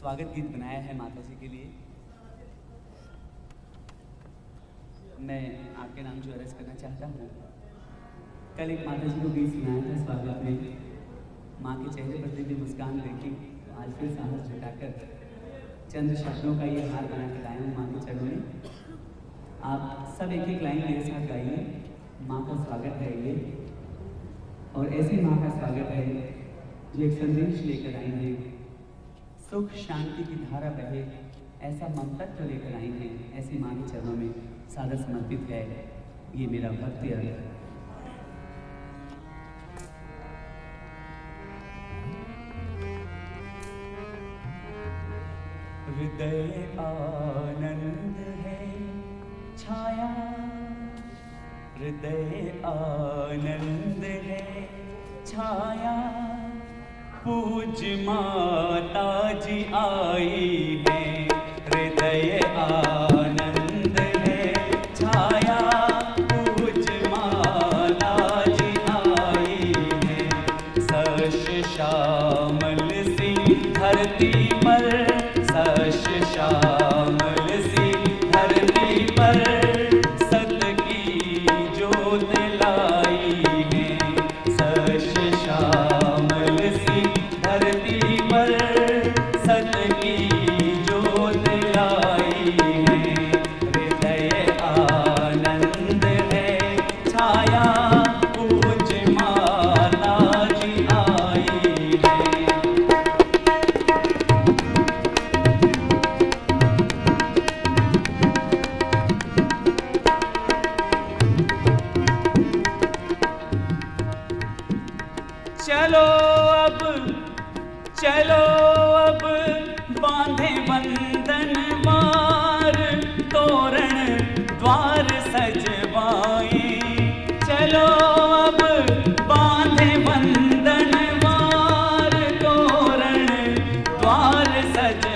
स्वागत गीत बनाया है माता जी के लिए। मैं आपके नाम जो अर्ज़ करना चाहता हूँ, कल एक माता जी को गीत सुनाया था स्वागत में। माँ के चेहरे पर दिव्य मुस्कान देखी तो आज फिर साहस जुटाकर चंद शब्दों का ये हार बना के लाया हूँ माँ के चरणों में। आप सब एक एक लाइन मेरे साथ गाइए, माँ का स्वागत है ये। और ऐसी माँ का स्वागत है जो एक संदेश लेकर आई है। सुख शांति की धारा बहे, ऐसा ममतत्व लेकर आई हैं, ऐसी माँ के चरणों में सादा समर्पित है, ये मेरा भक्ति अर्थ हृदय आनंद है, छाया। हृदय आनंद है, छाया। पूज माता जी आई है हृदय आनंद चलो अब बांधे बंधन मार, तोरण द्वार सजवाए। चलो अब बांधे बंधन मार, तोरण द्वार सजवाए।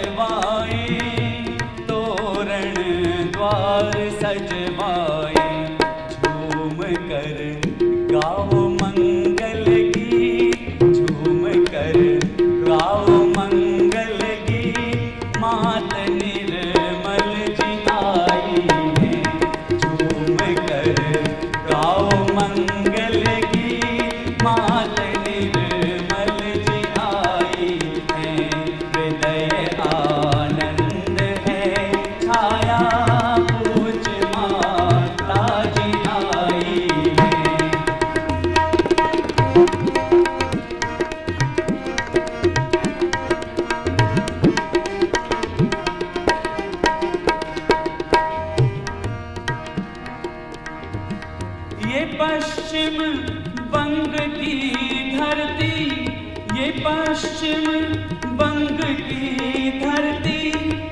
ये पश्चिम बंग की धरती ये पश्चिम बंग की धरती।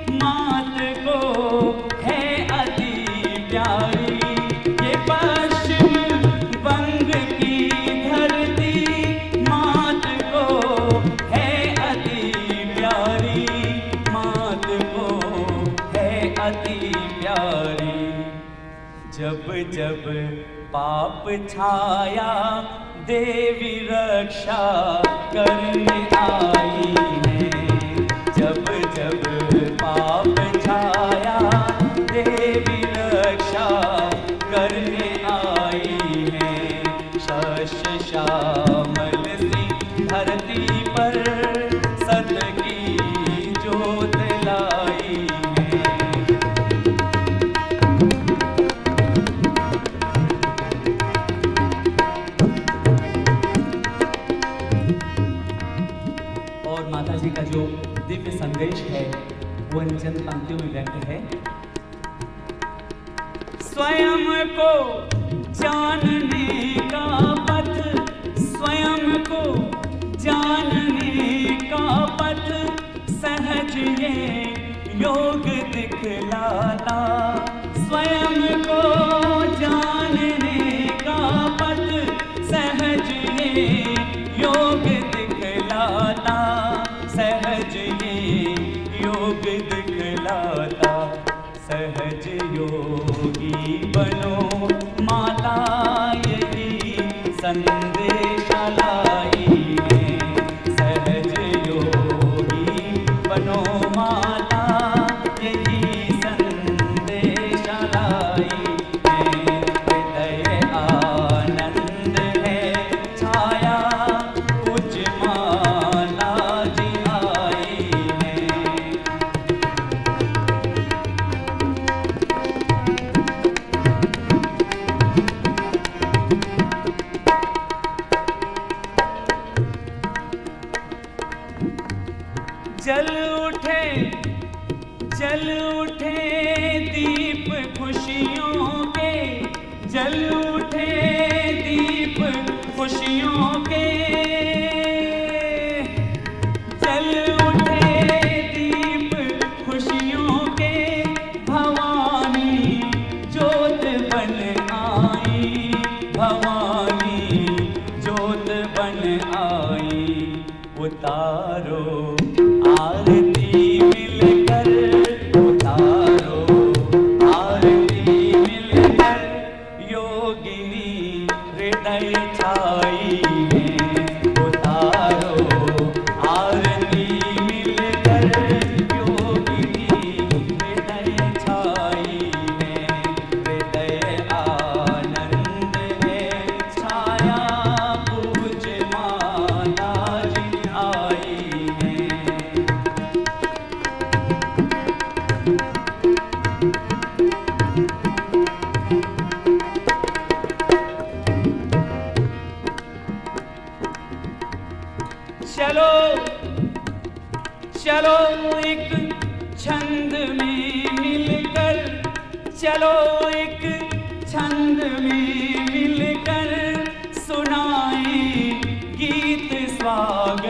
पाप छाया देवी रक्षा। दिव्य है, वो इन चंद पंक्तियों में व्यक्त है। स्वयं को जानने का पथ, स्वयं को जानने का पथ, सहज ये योग दिखलाता योगी बनो। जल उठे जल उठे दीप खुशियों के, जल उठे दीप खुशियों के। जल दीप खुशियों के, भवानी बन आई, भवानी बन आई, उतारो एक छंद में मिलकर सुनाए गीत स्वागत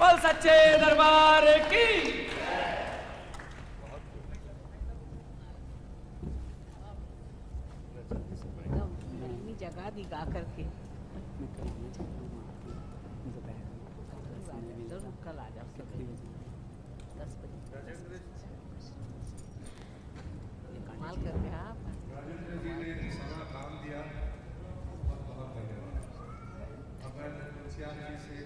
बोल सच्चे दरबार की। इतनी जगह दी गा करके। कल आ जाओ दस बजे कमाल करते हैं। आप राजेंद्र जी ने सारा काम दिया। बहुत बहुत धन्यवाद। अब मैं मुखिया जी से